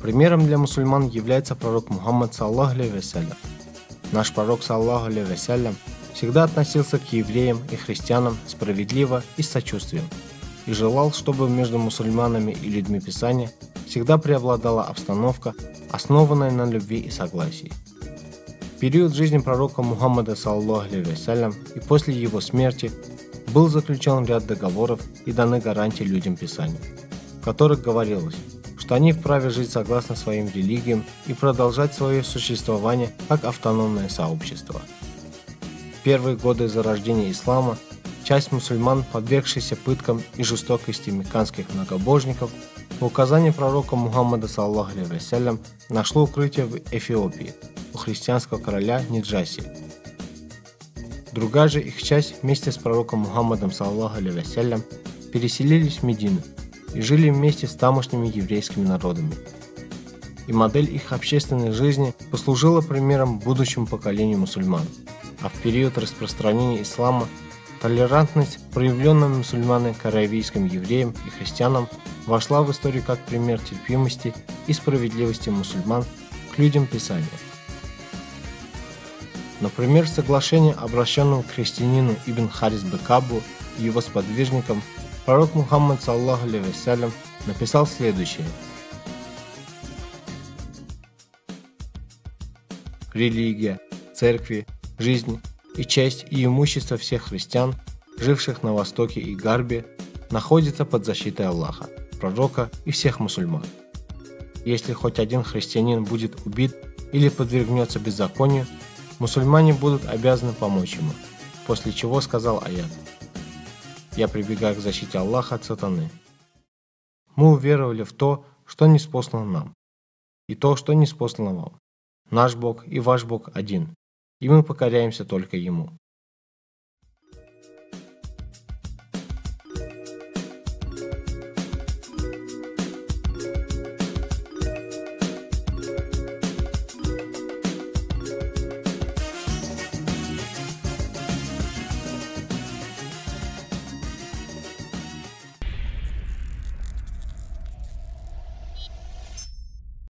Примером для мусульман является пророк Мухаммад, саллаху алейхи Наш пророк, саллаху алейхи всегда относился к евреям и христианам справедливо и с сочувствием, и желал, чтобы между мусульманами и людьми Писания всегда преобладала обстановка, основанная на любви и согласии. В период жизни пророка Мухаммада, саллаху алейхи и после его смерти был заключен ряд договоров и даны гарантии людям Писания, в которых говорилось, что они вправе жить согласно своим религиям и продолжать свое существование как автономное сообщество. В первые годы зарождения ислама часть мусульман, подвергшихся пыткам и жестокости мекканских многобожников, по указанию пророка Мухаммада саллаху алейhi нашло укрытие в Эфиопии у христианского короля Ниджаси. Другая же их часть вместе с пророком Мухаммадом саллаху переселились в Медину и жили вместе с тамошними еврейскими народами. И модель их общественной жизни послужила примером будущему поколению мусульман. А в период распространения ислама толерантность, проявленная мусульманами к аравийским евреям и христианам, вошла в историю как пример терпимости и справедливости мусульман к людям Писания. Например, соглашение, обращенное к христианину Ибн Харис Бекабу и его сподвижникам Пророк Мухаммад, саллаху алейхи написал следующее. Религия, церкви, жизнь и честь и имущество всех христиан, живших на Востоке и Гарбе, находится под защитой Аллаха, пророка и всех мусульман. Если хоть один христианин будет убит или подвергнется беззаконию, мусульмане будут обязаны помочь ему, после чего сказал аят – я прибегаю к защите Аллаха от сатаны. Мы уверовали в то, что не спослано нам, и то, что не спослано вам. Наш Бог и ваш Бог один, и мы покоряемся только Ему.